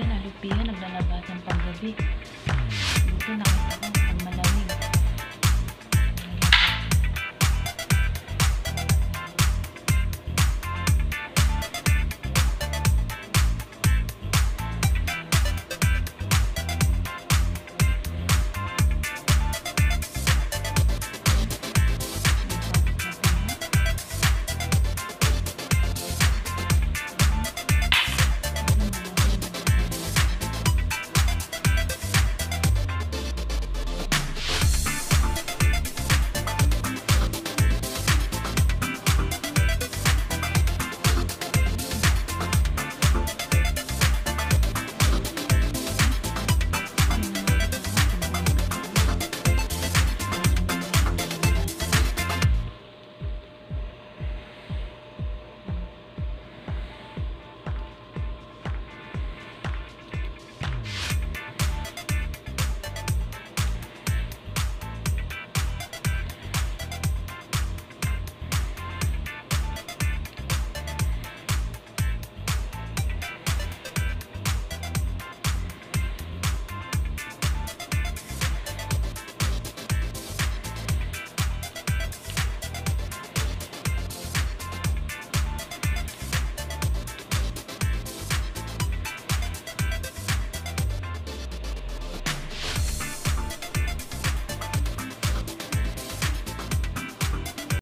Ayan, alupihan, naglalabasan pang gabi. Buti nakita ko.